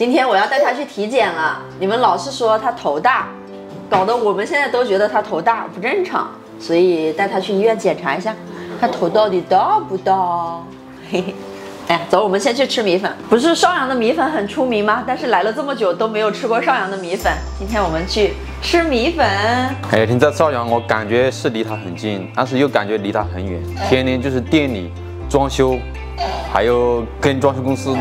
今天我要带他去体检了，你们老是说他头大，搞得我们现在都觉得他头大不正常，所以带他去医院检查一下，他头到底大不大？嘿嘿。哎，走，我们先去吃米粉。不是邵阳的米粉很出名吗？但是来了这么久都没有吃过邵阳的米粉。今天我们去吃米粉。哎，停在邵阳，我感觉是离他很近，但是又感觉离他很远。天天就是店里装修，还有跟装修公司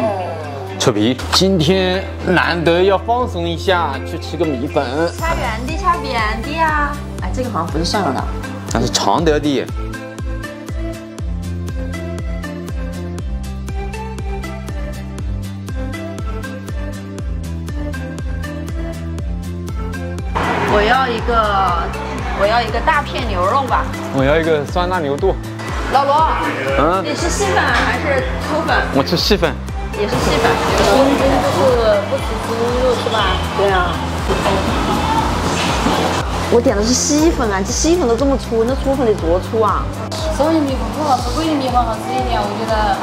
扯皮。今天难得要放松一下，去吃个米粉。掐圆的，掐扁的呀。哎，这个好像不是邵阳的，那是常德的。我要一个，我要一个大片牛肉吧。我要一个酸辣牛肚。老罗，嗯，你吃细粉还是粗粉？我吃细粉。也是细粉。清蒸就是不吃猪肉是吧？对啊。我点的是细粉啊，这细粉都这么粗，那粗粉得多粗啊？绍兴米粉不好吃，贵的米粉好吃一点，我觉得。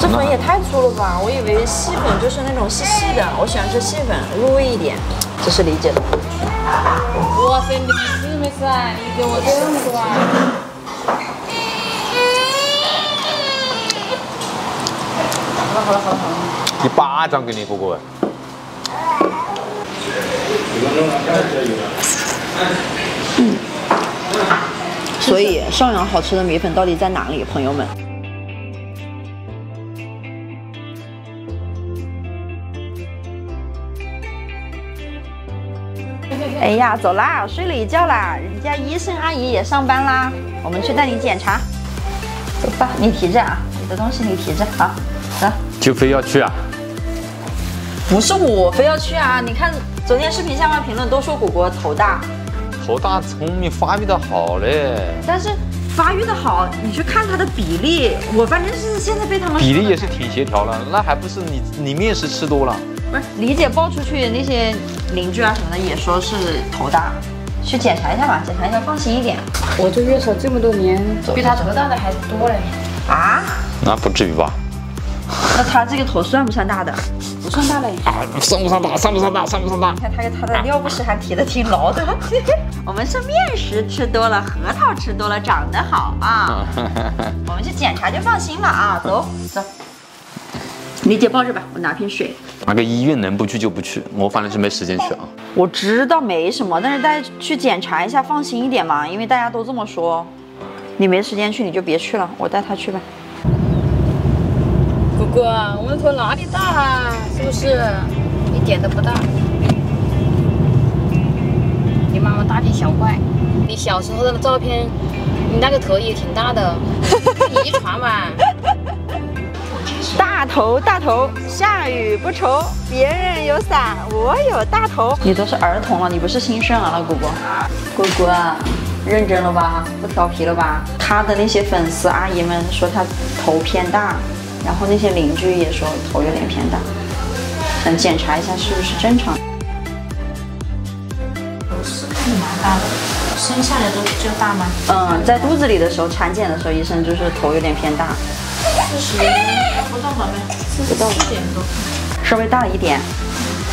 这粉也太粗了吧？我以为细粉就是那种细细的，我喜欢吃细粉，入味一点。这是理解的。哇塞，你吃没吃啊？你给我这么多啊！了好了好了好了，一巴掌给你哥哥。嗯。所以邵阳好吃的米粉到底在哪里，朋友们？哎呀，走啦，睡了一觉啦，人家医生阿姨也上班啦，我们去带你检查，走吧，你提着啊，你的东西你提着，好，走。就非要去啊？不是我非要去啊，你看昨天视频下方评论都说果果头大，头大聪明，发育的好嘞。但是发育的好，你去看他的比例，我反正是现在被他们比例也是挺协调了，那还不是你你面食吃多了？不是，李姐抱出去那些邻居啊什么的也说是头大，去检查一下吧，检查一下放心一点。我做月嫂这么多年，比他头大的还多嘞。啊？那不至于吧？那他这个头算不算大的？不算大嘞。啊，算不算大？算不算大？算不算大？你看他他的尿不湿还提的挺牢的。我们是面食吃多了，核桃吃多了，长得好啊。我们去检查就放心了啊，走走。你姐抱着吧，我拿瓶水。那个医院能不去就不去，我反正是没时间去啊。我知道没什么，但是大家去检查一下，放心一点嘛，因为大家都这么说。你没时间去你就别去了，我带他去吧。哥哥，我们头哪里大啊？是不是？一点都不大。你妈妈大惊小怪。你小时候的照片，你那个头也挺大的，遗传嘛。大头大头，下雨不愁，别人有伞，我有大头。你都是儿童了，你不是新生儿了，果果。果果，认真了吧？不调皮了吧？他的那些粉丝阿姨们说他头偏大，然后那些邻居也说头有点偏大，想检查一下是不是正常。不是蛮大的，生下来都就大吗？嗯，在肚子里的时候，产检的时候，医生就是头有点偏大。四十不到吧？四十四点多，稍微大一点。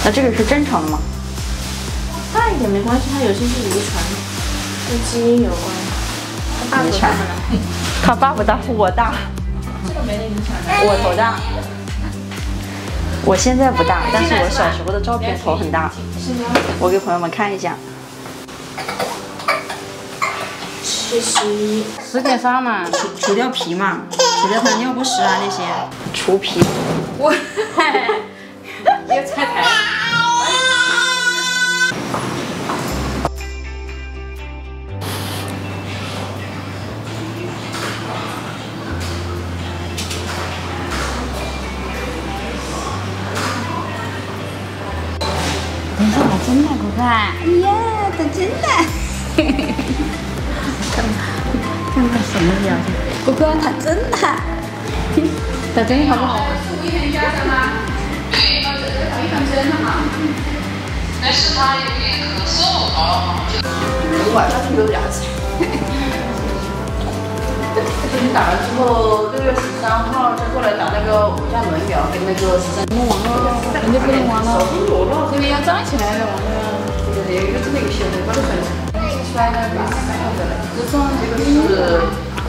那这个是正常的吗？大一点没关系，它有些是遗传，跟基因有关。遗传。他爸不大，我大。这个没得影响。我头大。我现在不大，但是我小时候的照片头很大。我给朋友们看一下。七十一，十点三嘛，除除掉皮嘛，除掉他尿不湿啊那些，除皮。我，别拆台。真的不看。哎呀，他真的。看看什么表情？哥哥他真的，他真的好不好？是微家的吗？对，这个非常真的哈。但是他有点咳嗽，好了好了。晚上去有点子。今天打完之后，六月十三号再过来打那个五价轮苗跟那个十三。弄完了，肯定不能玩了。这个要站起来的，完了。对，有这。这个是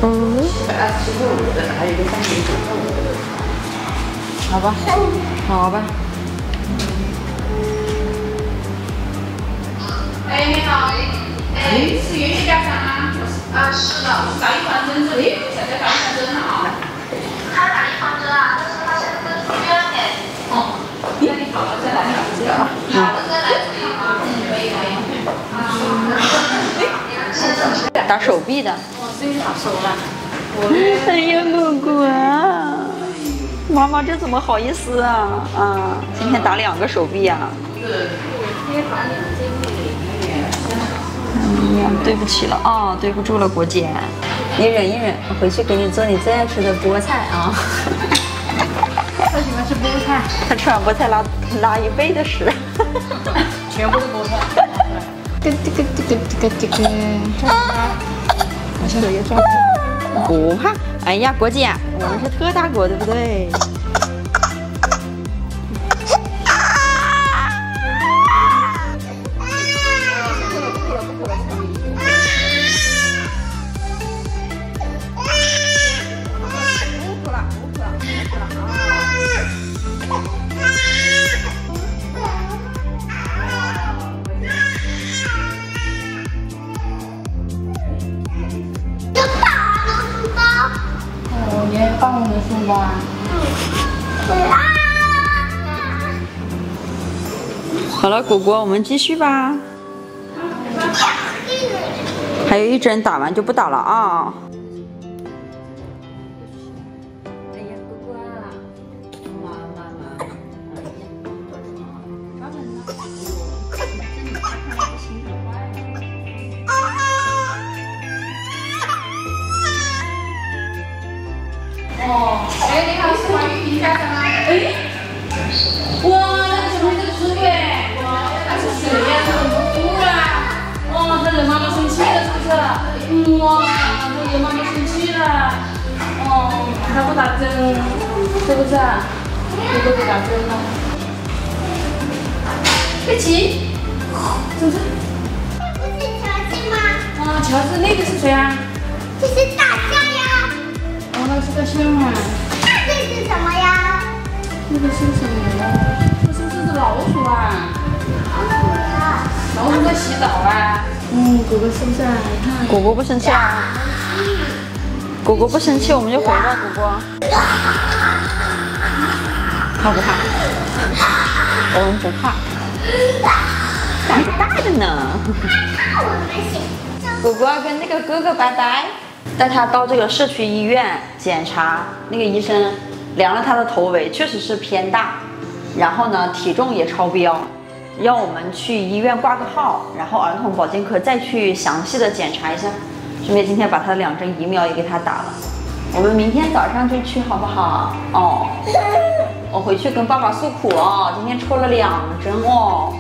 嗯七百二十五的，还有一个三百九的。好吧，好吧。哎，你好，哎，是元气家长吗？啊，是的，打预防针这里，现在打预防针了啊。他打预防针啊，但是他现在在住院呢。哦，那你好了再来打这个啊。好，再来可以吗？嗯，可以可以。打手臂的。哦，这个打手了。哎呀，果果啊，妈妈这怎么好意思啊啊！今天打两个手臂啊。对不起了啊，对不住了，国姐，你忍一忍，我回去给你做你最爱吃的菠菜啊。他喜欢吃菠菜，他吃完菠菜拉拉一背的屎。全部是菠菜。咯吱咯吱咯吱咯吱咯。我现在也抓不怕，哎呀，国姐，我们是特大国，对不对？帮我们送吧。好了，果果，我们继续吧。还有一针打完就不打了啊。哎哦，他不打针，是不是？你不打针了。佩奇，真是。不是乔治吗？啊，乔治，那个是谁啊？这是大象呀，哦，那是大象啊。那这是什么呀？那个是什么？这是不是老鼠啊？老鼠在洗澡啊。嗯，果果是不是啊？你看。果果不生气啊？果果不生气，我们就回吧，果果。怕不怕？我们不怕，胆子大着呢。果果要跟那个哥哥拜拜，带他到这个社区医院检查，那个医生量了他的头围，确实是偏大，然后呢体重也超标，要我们去医院挂个号，然后儿童保健科再去详细的检查一下，顺便今天把他的两针疫苗也给他打了，我们明天早上就去好不好？哦，我回去跟爸爸诉苦哦，今天抽了两针哦。